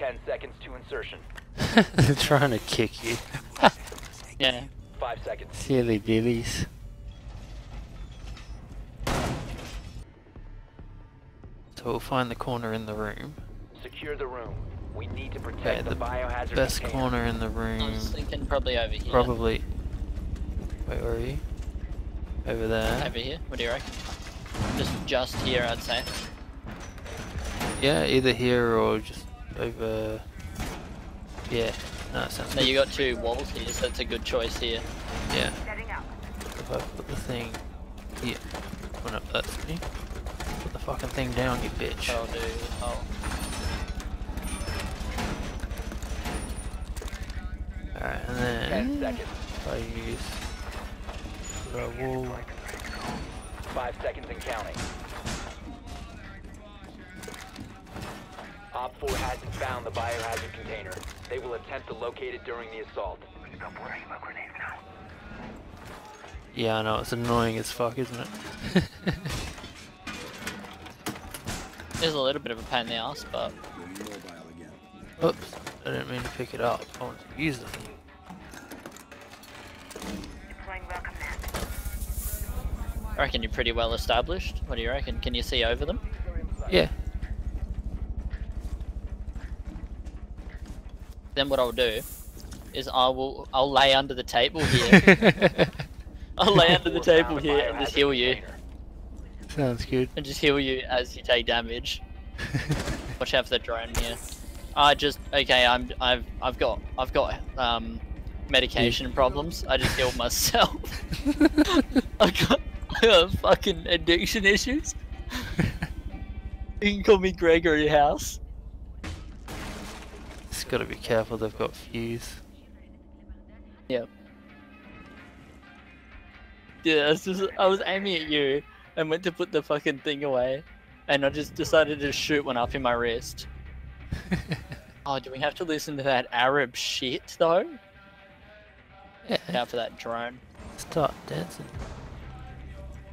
10 seconds to insertion. They're trying to kick you. Yeah. 5 seconds. Silly billies. So we'll find the corner in the room. Secure the room. We need to protect Okay, the, the biohazard Best container. corner in the I was room. thinking probably over here. Probably. Wait, where are you? Over there. Over here. What do you reckon? Just just here, I'd say. Yeah, either here or just over. Yeah, no, that sounds No, good. you got two walls here, so that's a good choice here. Yeah. If I put the thing here. Well, no, that's me. Put the fucking thing down, you bitch. Oh, I'll do. Oh, Alright, and then seconds. if I use the wall. 5 seconds and counting. OPFOR hasn't found the biohazard container. They will attempt to locate it during the assault. Yeah, I know, it's annoying as fuck, isn't it? there's a little bit of a pain in the ass, but Oops, I didn't mean to pick it up. I want to use the thing. I reckon you're pretty well established. What do you reckon? Can you see over them? Yeah. Then what I'll do is I will I'll lay under the table here. I'll lay under the table here and just heal you. Sounds good. And just heal you as you take damage. Watch out for the drone here. I just okay. I'm I've I've got I've got um medication problems. I just healed myself. I got, I got fucking addiction issues. You can call me Gregory House. Just gotta be careful, they've got Fuze. Yep. Yeah, it's just, I was aiming at you and went to put the fucking thing away, and I just decided to shoot one up in my wrist. Oh, do we have to listen to that Arab shit though? Yeah, Out for that drone. start dancing.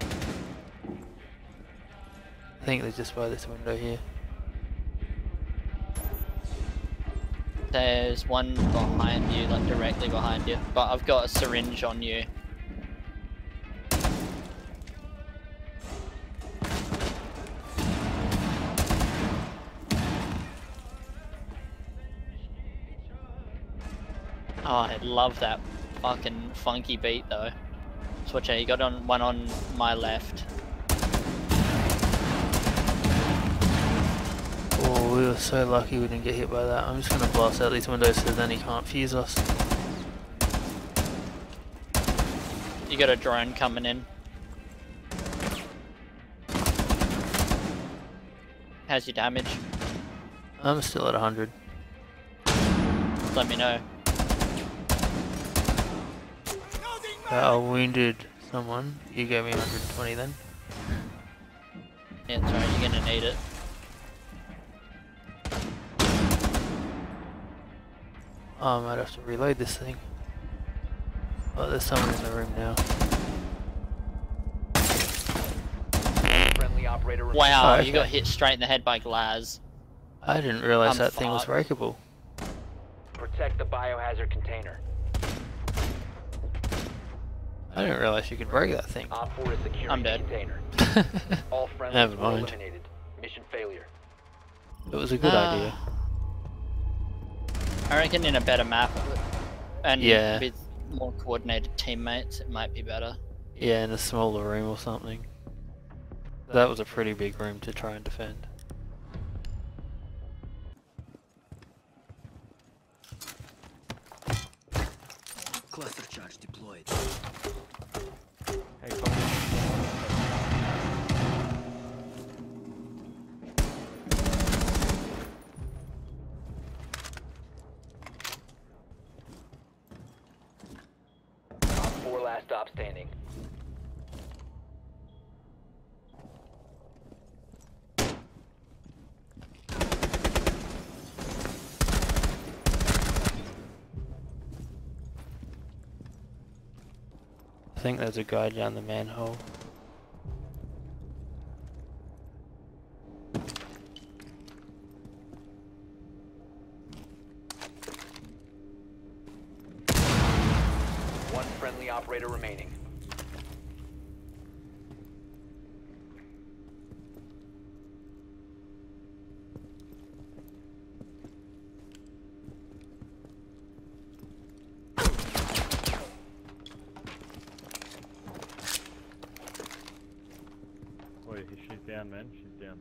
I think they're just by this window here. There's one behind you, like directly behind you. But I've got a syringe on you. Oh, I love that fucking funky beat though. Switch out, you got on one on my left. We were so lucky we didn't get hit by that. I'm just gonna blast out these windows so then he can't fuse us. You got a drone coming in. How's your damage? I'm still at 100. Let me know. Uh, I wounded someone. You gave me 120 then. Yeah, alright, you're gonna need it. I might have to reload this thing. Oh, there's someone in the room now. Friendly operator. Wow, Oh, you got hit straight in the head by Glaz. I didn't realize I'm that thing was breakable. Protect the biohazard container. I didn't realize you could break that thing. Op 4 is securing I'm dead. container. All friendlies Never were mind. eliminated. Mission failure. It was a good Ah. idea. I reckon in a better map and Yeah. with more coordinated teammates, it might be better. Yeah, in a smaller room or something. That was a pretty big room to try and defend. Cluster charge deployed. Op I think there's a guy down the manhole. One friendly operator remaining. Down, man. She's down.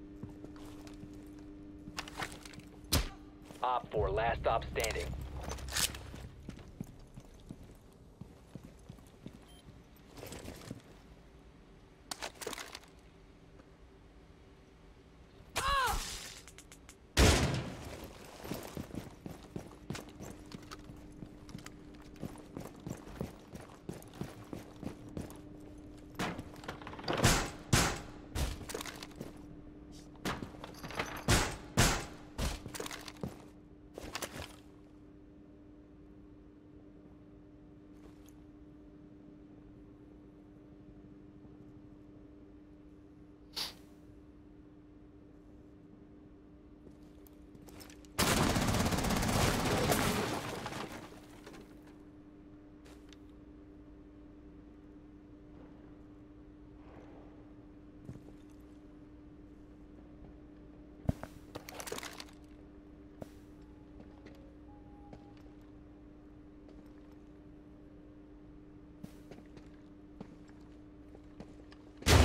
OPFOR, last stop standing.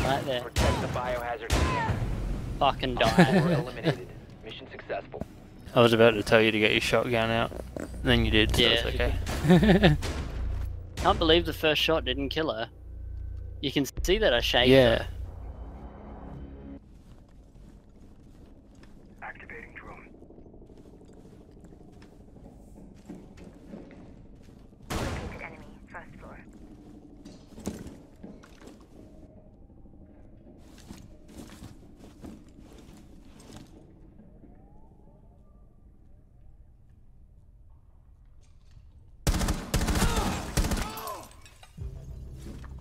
Right there. Protect the biohazard container. Fucking die. eliminated. Mission successful. I was about to tell you to get your shotgun out. Then you did, so Yeah. it's okay. Can't believe the first shot didn't kill her. You can see that I shake yeah. her. Activating drone.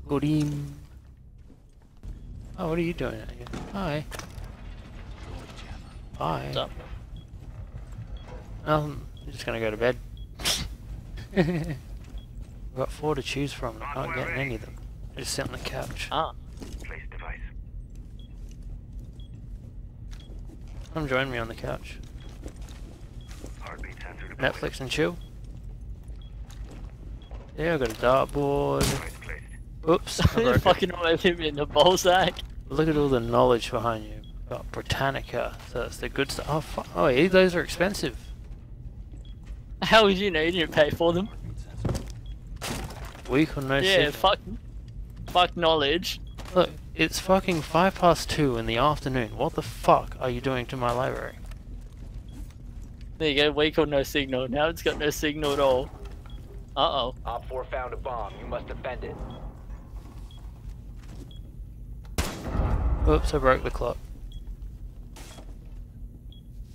Good. Oh, what are you doing out here? Hi. Hi. What's up? Um, I'm just gonna go to bed. I've got four to choose from, and I can't get any of them. I just sit on the couch. Ah, Place device. Come join me on the couch. Heartbeat sensor deployed. Netflix and chill. Yeah, I've got a dartboard. Device placed. Oops. I fucking almost hit me in the ball sack. Look at all the knowledge behind you. Got Britannica, so that's the good stuff. Oh, fu- oh, yeah, those are expensive. How would you know you didn't pay for them? Weak or no signal. yeah, signal. fuck, fuck knowledge. Look, it's fucking five past two in the afternoon. What the fuck are you doing to my library? There you go, weak or no signal. Now it's got no signal at all. Uh oh. OPFOR found a bomb. You must defend it. Oops, I broke the clock.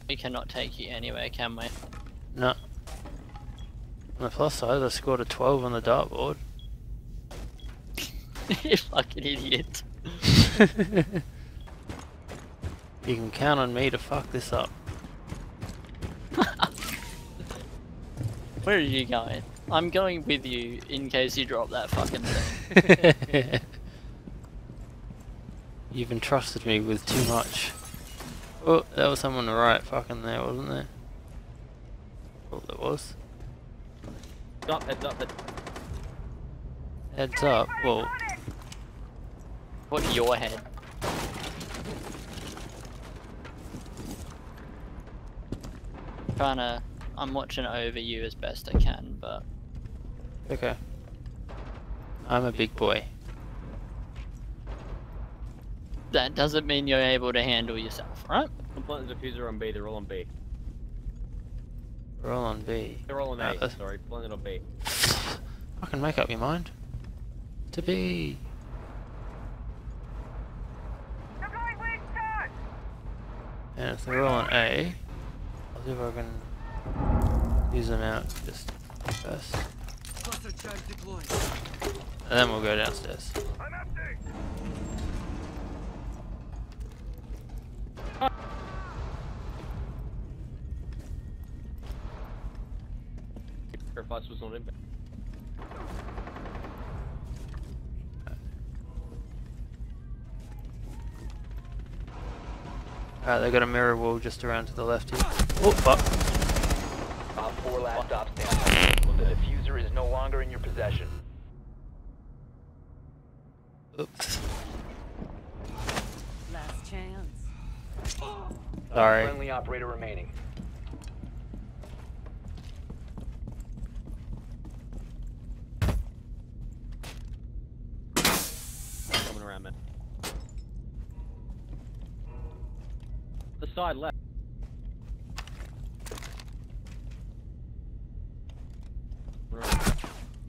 We cannot take you anywhere, can we? No. On the plus side, I scored a 12 on the dartboard. you fucking idiot. you can count on me to fuck this up. Where are you going? I'm going with you in case you drop that fucking thing. You've entrusted me with too much. Oh, that was someone on the right fucking there, wasn't there? Oh, there was. Up, heads up, heads Heads up. Well, What's your head? Trying to. I'm watching over you as best I can, but okay. I'm a big boy. That doesn't mean you're able to handle yourself, right? I'm planting the defuser on B, they're all on B. They're all on B. They're all on Uh, A, uh, sorry, planted on B. Fucking make up your mind. To B. Deploying wing charge! And if they're all on A, I'll see if I can use them out just first. Cluster charge deployed. And then we'll go downstairs. her was on impact. Alright, they got a mirror wall just around to the left here. Oh, fuck. OPFOR last stop standing. The defuser is no longer in your possession. Oops. Last chance. Sorry. Friendly operator remaining. Side left.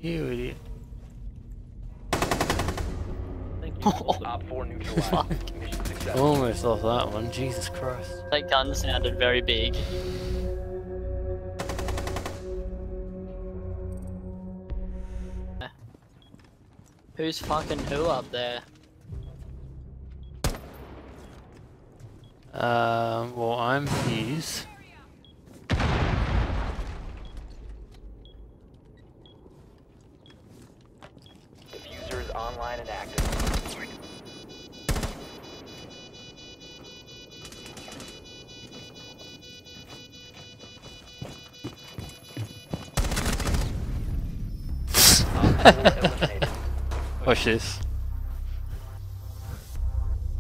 You idiot. Thank you. Awesome. OPFOR neutralized. Mission successful. Almost lost that one. Jesus Christ. That gun sounded very big. Who's fucking who up there? Um, well, I'm Hughes. Defuser is online and active. OPFOR eliminated. Watch this.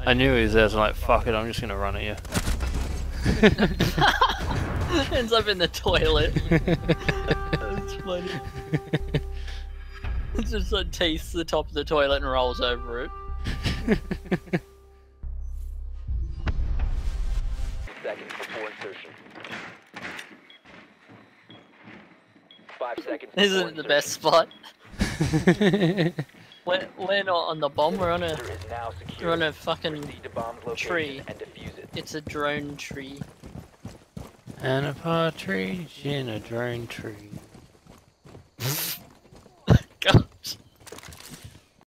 I knew he was there, so I'm like, fuck it, I'm just gonna run at you. Ends up in the toilet. That's funny. It just like tastes the top of the toilet and rolls over it. seconds before insertion. Five seconds. Isn't it the insertion. best spot. We're, we're not on the bomb, we're on a Defuser is now secure. we're on a fucking Proceed to bomb's location tree. it. it's a drone tree. and a partridge in a drone tree.